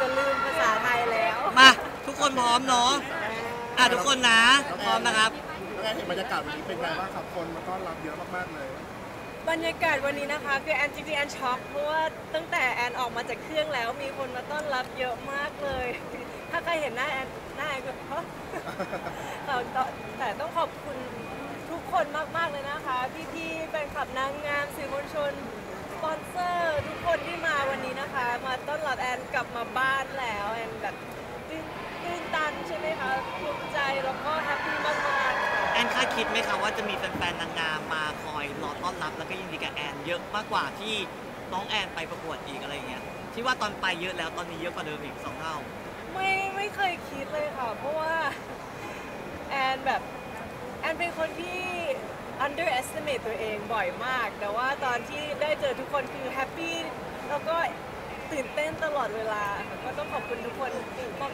จะลืมภาษาไทยแล้วมาทุกคนพร้อมเนาะอะทุกคนนะพร้อมนะครับแล้วไงเห็นบรรยากาศวันนี้เป็นไงบ้างครับคนมาต้อนรับเยอะมากๆเลย บรรยากาศวันนี้นะคะคือแอนจริงๆแอนช็อกเพราะว่าตั้งแต่แอนออกมาจากเครื่องแล้วมีคนมาต้อนรับเยอะมากเลย ถ้าใครเห็นหน้าแอนหน้าแอนก็ฮะแต่แต่ต้องขอบคุณทุกคนมากๆเลยนะคะ พี่ๆแฟนคลับนางงามสื่อมวลชนส สปอนเซอร์ทุกคนที่มาวันนี้นะคะ มาต้อนรับแอนกลับมาบ้านแล้วแอนแบบตื้นตื้นตันใช่ไหมคะภูมิใจแล้วก็ happy มากๆค่ะแอนคาดคิดไหมคะว่าจะมีแฟนๆนางงามมาคอยรอต้อนรับแล้วก็ยินดีกับแอนเยอะมากกว่าที่น้องแอนไปประกวดอีกอะไรเงี้ยที่ว่าตอนไปเยอะแล้วตอนนี้เยอะกว่าเดิมอีกสองเท่าไม่ไม่เคยคิดเลยค่ะ เพราะว่าแอนแบบแอนเป็นคนที่ underestimate ตัวเองบ่อยมาก แต่ว่าตอนที่ได้เจอทุกคนคือแฮปปี้แล้วก็ตื่นเต้นตลอดเวลาค่ะก็ต้องขอบคุณทุกคน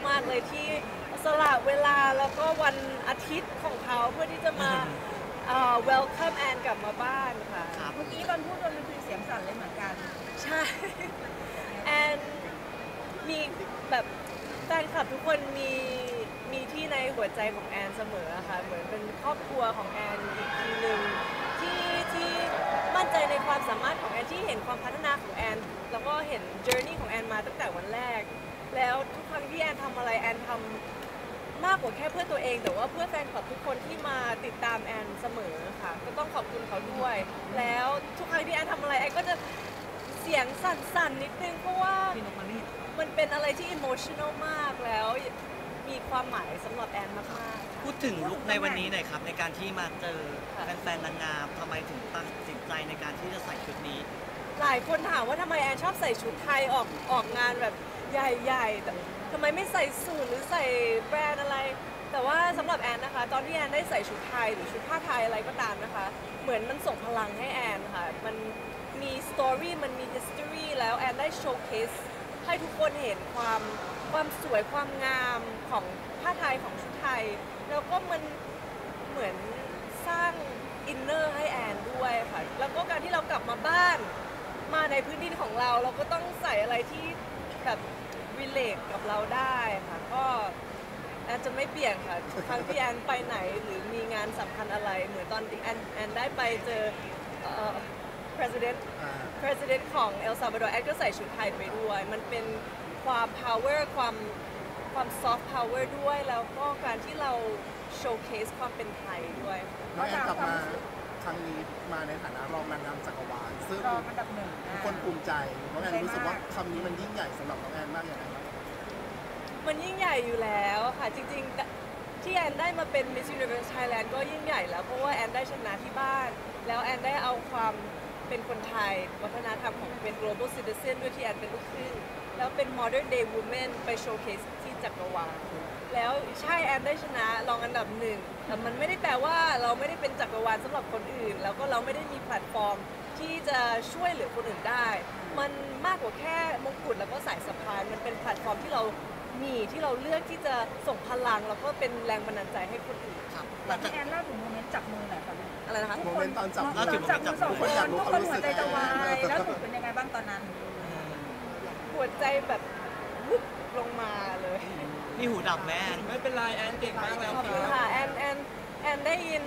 มากๆเลยที่สละเวลาแล้วก็วันอาทิตย์ของเขาเพื่อที่จะมาเอ่อ welcome แอนกลับมาบ้านค่ะครับเมื่อกี้ตอนพูดตอนมันคือเสียงสั่นเลยเหมือนกัน ใช่แอนมีแบบแฟนคลับทุกคนมี มีที่ในหัวใจของแอนเสมอค่ะเหมือนเป็นครอบครัวของแอนอีกทีหนึ่งที่ที่มั่นใจในความสามารถของแอนที่เห็นความพัฒนาของแอนแล้วก็เห็น journey ของแอนมาตั้งแต่วันแรก แล้วทุกครั้งที่แอนทำอะไรแอนทำมากกว่าแค่เพื่อตัวเอง แต่ว่าเพื่อแฟนคลับทุกคนที่มาติดตามแอนเสมอค่ะก็ต้องขอบคุณเขาด้วย แล้วทุกครั้งที่แอนทำอะไรแอนก็จะเสียงสั่นๆนิดนึงเพราะว่ามันเป็นอะไรที่ emotional มากแล้ว มีความหมายสำหรับแอนมากๆพูดถึงลุคในวันนี้หน่อยครับ ในการที่มาเจอค่ะ แฟนๆนางงามทำไมถึงตั้งสินใจในการที่จะใส่ชุดนี้ หลายคนถามว่าทำไมแอนชอบใส่ชุดไทยออกออกงานแบบใหญ่ๆแต่ทำไมไม่ใส่สูทหรือใส่แบรนด์อะไร แต่ว่าสำหรับแอนนะคะ ตอนที่แอนได้ใส่ชุดไทยหรือชุดผ้าไทยอะไรก็ตามนะคะ เหมือนมันส่งพลังให้แอนค่ะ มันมี story มันมี history แล้วแอนได้ showcase ให้ทุกคนเห็นความความสวยความงามของผ้าไทยของชุดไทย แล้วก็มันเหมือนสร้าง inner ให้แอนด้วยค่ะ แล้วก็การที่เรากลับมาบ้านมาในพื้นที่ของเราเราก็ต้องใส่อะไรที่แบบ relate กับเราได้ค่ะก็แอนจะไม่เปลี่ยนค่ะทุกครั้งที่แอนไปไหนหรือมีงานสำคัญอะไร เหมือนตอนที่แอนแอนได้ไปเจอ president president ของเอลซา a าดอร์แอนก็ใส่ชุดไทยไปด้วย มันเป็นความ power ความความ soft power ด้วย แล้วก็การที่เรา showcase ความเป็นไทยด้วยค่ะน้องแอนกลับมาครั้งนี้มาในฐานะรองนางงามจักรวาลซึ่งรองอันดับหนึ่งทุกคนภูมิใจน้องแอนรู้สึกว่าคำนี้มันยิ่งใหญ่สำหรับน้องแอนมากอย่างไรครับมันยิ่งใหญ่อยู่แล้วค่ะจริงๆ ที่แอนได้มาเป็น Miss Universe Thailand ก็ยิ่งใหญ่แล้วเพราะว่าแอนได้ชนะที่บ้าน แล้วแอนได้เอาความ เป็นคนไทย วัฒนธรรมของเป็น global citizen ด้วยที่แอนเป็นลูกครึ่งแล้วเป็น modern day woman ไปโชว์เคสที่จักรวาลแล้วใช่แอนได้ชนะรองอันดับหนึ่งแต่มันไม่ได้แปลว่าเราไม่ได้เป็นจักรวาลสำหรับคนอื่น แล้วก็เราไม่ได้มีแพลตฟอร์มที่จะช่วยเหลือคนอื่นได้ มันมากกว่าแค่มงกุฎแล้วก็สายสะพานมันเป็นแพลตฟอร์มที่เรา มีที่เราเลือกที่จะส่งพลังแล้วก็เป็นแรงบันดาลใจให้คนอื่นครับหแต่ลังจากพี่แอนเล่าถึงโมเมนต์จับมือหน่อยค่ะลูกอะไรนะคะ โมเมนต์ตอนจับมืเล่าถึงจับมือสองทุกคคนนอยากรู้ทุกความคนรู้หัสึวกใจจะวายแอนแล้วถูกเป็นยังไงบ้างตอนนั้น หัวใจแบบวูบลงมาเลยนี่หูดับแม่ไม่เป็นไรแอนเก่งมากแล้วขอบคคุณรับค่ะแอนแอนแอนได้ยิน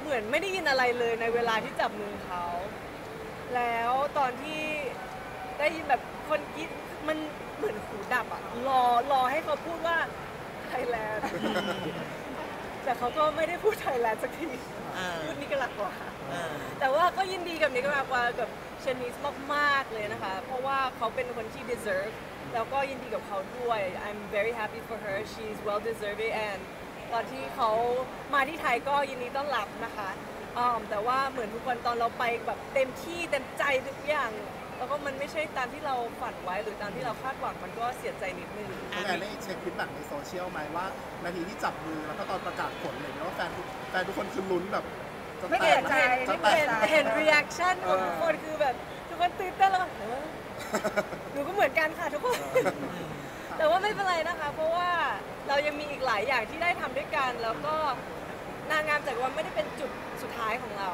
เหมือนไม่ได้ยินอะไรเลยในเวลาที่จับมือเขา แล้วตอนที่ ได้ยินแบบคนคิดมันเหมือนหูดับอะรอรอให้เขาพูดว่าไทยแลนด์แต่เขาก็ไม่ได้พูดไทยแลนด์สักทีเออพูดนิการากัวเออแต่ว่าก็ยินดีกับนิการากัวกับ Sheynnis มากๆเลยนะคะ เพราะว่าเขาเป็นคนที่ deserve แล้วก็ยินดีกับเขาด้วย I'm very happy for her she's well deserving and ตอนที่เขามาที่ไทยก็ยินดีต้อนรับนะคะอ่าแต่ว่าเหมือนทุกคนตอนเราไปแบบเต็มที่เต็มใจทุกอย่าง แล้วก็มันไม่ใช่ตามที่เราฝันไว้หรือตามที่เราคาดหวังมันก็เสียใจนิดนึงน้องแอนได้เช็ค feedback ในโซเชียลไหมว่านาทีที่จับมือแล้วก็ตอนประกาศผลเลยว่าแฟนทุกแฟนทุกคนคือลุ้นแบบจะไม่แตเปลี่กยนใจจะไม่แตเปลี่ยกนใจเห็น reaction ของทุกคนคือแบบทุกคนตื่นเต้นแล้วก็เออหนูก็เหมือนกันค่ะทุกคน แต่ว่าไม่เป็นไรนะคะ เพราะว่าเรายังมีอีกหลายอย่างที่ได้ทำด้วยกัน แล้วก็นางงามจากรวาลไม่ได้เป็นจุดสุดท้ายของเรา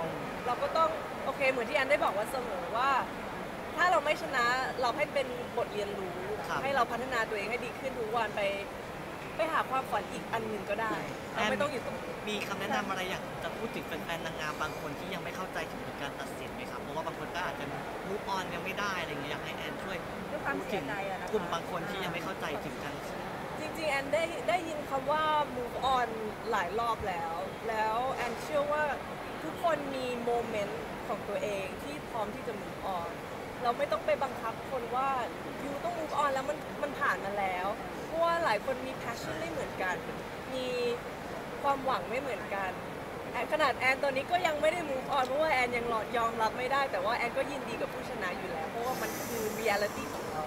เราก็ต้องโอเคเหมือนที่แอนได้บอกว่าเสมอว่าถถ้าเรา ไม่ชนะเราให้เป็นบทเรียนรู้ ครับ ให้เราพัฒนาตัวเองให้ดีขึ้นทุกวันไป ไปหาความฝันอีกอันหนึ่งก็ได้เราไม่ต้องอยู่ตรงนี้มีคำแนะนำอะไรอยากจะพูดถึงแฟนๆนางงามบางคนที่ยังไม่เข้าใจถึงการตัดสินไหมครับ เพราะว่าบางคนก็อาจจะมูฟออนยังไม่ได้อะไรอย่างเงี้ยอยากให้แอนช่วยด้วยความพูดเสีถึยงใจอะนะคะ กลุ่มบางคนที่ยังไม่เข้าใจถึงการตัดสิน จริงๆ แอนได้ได้ยินคำว่า move on หลายรอบแล้ว แล้วแอนเชื่อว่าทุกคนมีโมเมนต์ของตัวเองที่พร้อมที่จะ move on เราไม่ต้องไปบังคับคนว่ายูต้อง move on แล้วมันมันผ่านมาแล้ว เพราะว่าหลายคนมี passion ไม่เหมือนกัน มีความหวังไม่เหมือนกันแอนขนาดแอนตอนนี้ก็ยังไม่ได้ move on เพราะว่าแอนยังยอมรับไม่ได้ แต่ว่าแอนก็ยินดีกับผู้ชนะอยู่แล้ว เพราะว่ามันคือ reality ของเรา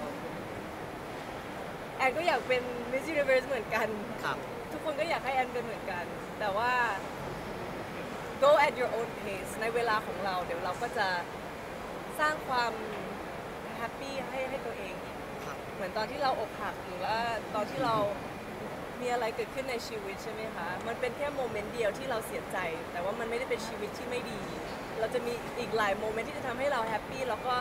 แอนก็อยากเป็น Miss Universe เหมือนกัน ครับ ทุกคนก็อยากให้แอนเป็นเหมือนกัน แต่ว่า go at your own pace ในเวลาของเรา เดี๋ยวเราก็จะสร้างความ happy ให้ให้ตัวเองอีกครับ เหมือนตอนที่เราอกหักหรือว่าตอนที่เรามีอะไรเกิดขึ้นในชีวิตใช่ไหมคะ มันเป็นแค่ moment เดียวที่เราเสียใจ แต่ว่ามันไม่ได้เป็นชีวิตที่ไม่ดี เราจะมีอีกหลาย moment ที่จะทำให้เรา happy แล้วก็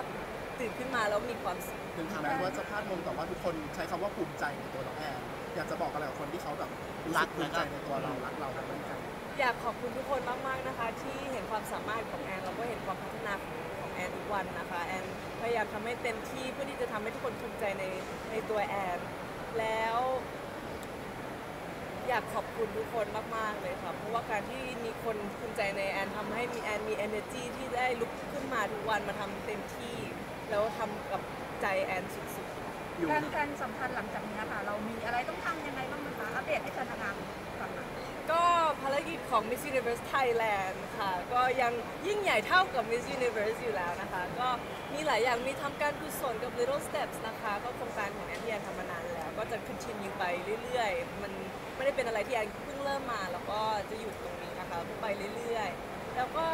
ตื่นขึ้นมาแล้วมีความสุข ถึงแม้ว่าจะพลาดมงแต่ว่าทุกคนใช้คำว่าภูมิใจในตัวน้องแอนอยากจะบอกอะไรกับคนที่เขาแบบรู้สึกภูมิใจในตัวเรารักเราและมั่นใจอยากขอบคุณทุกคนมาก ๆ นะคะ ที่เห็นความสามารถของแอนแล้วก็เห็นความพัฒนาของของแอนทุกวันนะคะ แอนพยามทำให้เต็มที่เพื่อที่จะทำให้ทุกคนภูมิใจในในตัวแอนแล้ว อยากขอบคุณทุกคนมาก ๆ เลยค่ะเพราะว่าการที่มีคนภูมิใจในแอนทำให้มีแอนมี energy ที่ได้ลุกขึ้นมาทุกวันมาทำเต็มที่ แล้วทำกับใจแอนสุดๆการการสัมพันธ์หลังจากนี้ค่ะเรามีอะไรต้องทำยังไงบ้างไหมคะอัปเดตให้แฟนนางงามฟังหน่อย ก็ภารกิจของ Miss Universe Thailand ค่ะ ก็ยังยิ่งใหญ่เท่ากับ Miss Universe อยู่แล้วนะคะ ก็มีหลายอย่างมีทำการกุศลกับ Little Steps นะคะ ก็โครงการของแอนที่แอนทำมานานแล้ว ก็จะ continue ไปเรื่อยๆ มันไม่ได้เป็นอะไรที่แอนเพิ่งเริ่มมา แล้วก็จะอยู่ตรงนี้นะคะไปเรื่อยๆ แล้วก็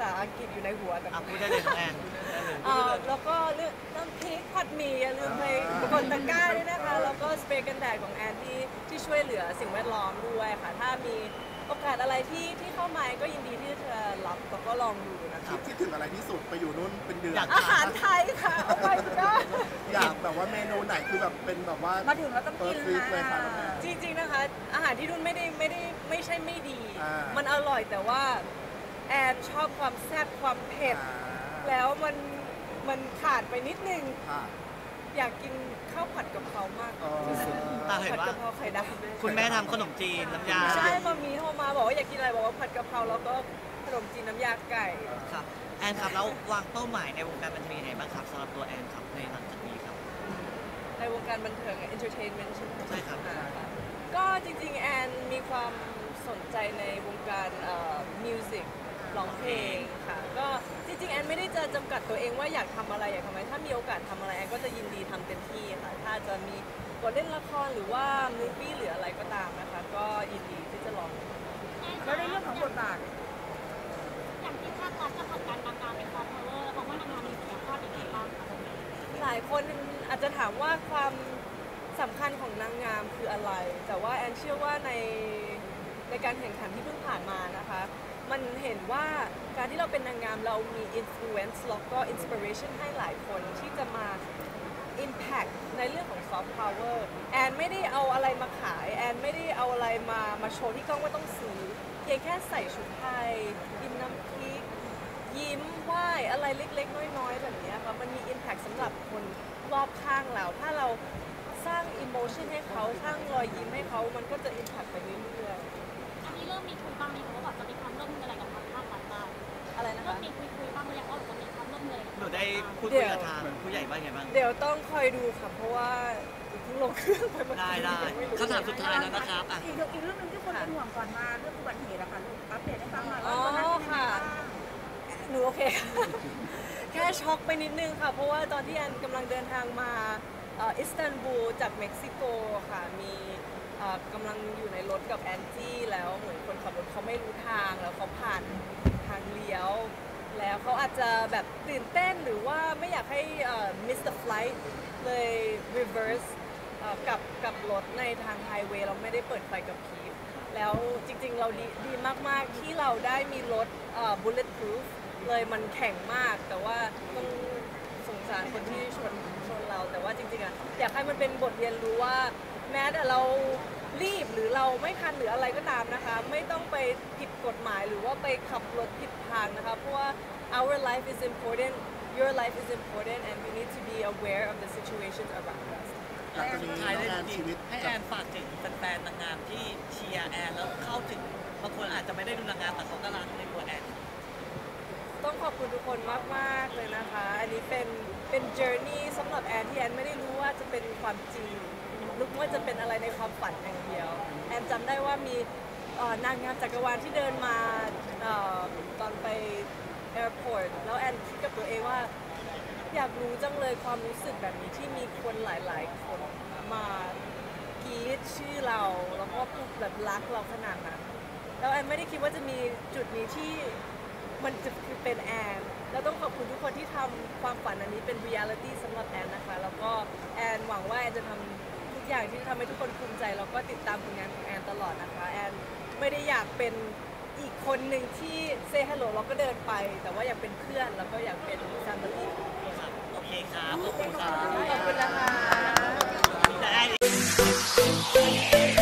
ษาอังกฤษอยู่ในหัวแต่อะพูดได้เลยน้องแอนได้เลยเอ่อแล้วก็เรื่องน้ำพริกผัดหมี่อย่าลืมไปกดตะกร้าด้วยนะคะ แล้วก็สเปรย์กันแดดของแอนที่ที่ช่วยเหลือสิ่งแวดล้อมด้วยค่ะ ถ้ามีโอกาสอะไรที่ที่เข้ามาก็ยินดีที่จะรับแล้วก็ลองดูนะคิคะ ดคิดถึงอะไรที่สุดไปอยู่นู่นเป็นเดือน อยาก อาหารไทยค่ะโอ้ my god อยากแบบว่าเมนูไหนคือแบบเป็นแบบว่ามาถึงเราต้องเปิกิดนฟรีนะเลยค่ะน้องแอนจริงๆนะคะ อาหารที่นู่นไม่ได้ไม่ได้ไม่ใช่ไม่ดี อ่ามัมันอร่อยแต่ว่า แอนชอบความแซ่บความเผ็ดอ่าแล้วมันมันขาดไปนิดนึงค่ะอยากกินข้าวผัดกะเพรามากอ๋อที่สุดตาเห็นผัดว่ากะเพราไข่ดาวคุณแม่ทำขนมจีนน้ำยาใช่มามีโทรมาบอกว่าอยากกินอะไรบอกว่าผัดกะเพราแล้วก็ขนมจีนน้ำยาไก่ ครับแอนครับแล้ววางเป้าหมายในวงการบันเทิงยังไงบ้างครับสำหรับตัวแอนครับในหลังจากนี้ครับ ในวงการบันเทิง entertainment ใช่ไหมใช่ครับ อ่าค่ะก็จริงๆ แอนมีความสนใจในวงการเอ่อ music ร้องเพลงค่ะ ก็จริงๆแอนไม่ได้จะจำกัดตัวเองว่าอยากทำอะไรอยากทำอะไร ถ้ามีโอกาสทำอะไรแอนก็จะยินดีทำเต็มที่ค่ะ ถ้าจะมีบทเล่นละครหรือว่ามูฟวี่หรืออะไรก็ตามนะคะ ก็ยินดีที่จะลองแล้วในเรื่องของบทบาทอย่างที่ภาครัฐจะผลักดันนางงามเป็นซอฟต์พาวเวอร์แล้วบอกว่านางงามมีศักยภาพยังไงบ้างคะตรงนี้หลายคนอาจจะถามว่าความสำคัญของนางงามคืออะไร แต่ว่าแอนเชื่อว่าในในการแข่งขันที่เพิ่งผ่านมานะคะ มันเห็นว่าการที่เราเป็นนางงามเรามี influence แล้วก็ inspiration ให้หลายคนที่จะมา impact ในเรื่องของ soft power แอนไม่ได้เอาอะไรมาขาย แอนไม่ได้เอาอะไรมามาโชว์ที่กล้องว่าต้องซื้อเพียงแค่ใส่ชุดไทยกินน้ำพริกยิ้มไหวอะไรเล็กๆ น้อยๆ แบบนี้ค่ะมันมี impact สำหรับคนรอบข้างเรา ถ้าเราสร้าง emotion ให้เขาสร้างรอยยิ้มให้เขามันก็จะ impact ไปเรื่อยอั มมีคุยคุยบ้างหรือยังว่าจะมีความร่วมมืออะไรกับหนูได้พูดคุยกับทางผู้ใหญ่บ้างไงบ้าง เดี๋ยวต้องคอยดูค่ะ เพราะว่าเพิ่งลงเครื่องไปเมื่อได้กี้ได้ยังไม่รู้คำถามสุดท้ายแล้วนะครับอะอีกเรื่องอีกเรื่องหนึงที่คนเป็นห่วงก่อนมาเรื่องอุบัติเหตุอะค่ะลูกอัปเดตให้ฟังหน่อยว่าอ๋อตอนนั้นเป็นยังไงค่ะบ้างหนูโอเคค่ะแค่ช็อกไปนิดนึงค่ะ เพราะว่าตอนที่แอนกำลังเดินทางมาเอ่ออิสตันบูลจากเม็กซิโกค่ะมีเอ่อกำลังอยู่ในรถกับแอนจี้แล้วเหมือนคนขับรถเขาไม่รู้ทางแล้วเขาผ่านทางเลี้ยว แล้วเขาอาจจะแบบตื่นเต้นหรือว่าไม่อยากให้เอ่อ miss the flight เลย reverse เอ่อกับกับรถในทางไฮเวย์เราไม่ได้เปิดไฟกับพริบแล้วจริงๆเราดีดีมากๆที่เราได้มีรถเอ่อ bulletproof เลยมันแข็งมาก แต่ว่าต้องสงสารคนที่ชนชนเรา แต่ว่าจริงๆอะอยากให้มันเป็นบทเรียนรู้ว่าแม้แต่เรา รีบหรือเราไม่ทันหรืออะไรก็ตามนะคะ ไม่ต้องไปผิดกฎหมายหรือว่าไปขับรถผิดทางนะคะ เพราะว่า our life is important your life is important and we need to be aware of the situations around us หลังจากนี้ท้ายน้องได้แอนจริชีงวิตๆให้แอนฝากถึงแฟนๆนางงามที่เชียร์แอนแล้วเข้าถึงบางคนอาจจะไม่ได้ดูนางงามแต่เขาก็รักในตัวแอนต้องขอบคุณทุกคนมากๆเลยนะคะ อันนี้เป็นเป็น journey สำหรับแอนที่แอนไม่ได้รู้ว่าจะเป็นความจริง นึกว่าจะเป็นอะไรในความฝันอย่างเดียว แอนจำได้ว่ามีเอ่อนางงามจักรวาลที่เดินมาเอ่อตอนไป airport แล้วแอนคิดกับตัวเองว่า อยากรู้จังเลยความรู้สึกแบบนี้ที่มีคนหลาย ๆ คนมากรีดชื่อเราแล้วก็พูดแบบรักเราขนาดนั้นแล้วแอนไม่ได้คิดว่าจะมีจุดนี้ที่มันจะคือเป็นแอน แล้วต้องขอบคุณทุกคนที่ทำความฝันอันนี้เป็น reality สำหรับแอนนะคะ แล้วก็แอนหวังว่าแอนจะทำ อย่างที่ทำให้ทุกคนภูมิใจแล้วก็ติดตามผลงานของแอนตลอดนะคะแอนไม่ได้อยากเป็นอีกคนหนึ่งที่ say hello แล้วก็เดินไป แต่ว่าอยากเป็นเพื่อนแล้วก็อยากเป็น family ครับโอเคครับขอบคุณครับขอบคุณนะคะแต่แอน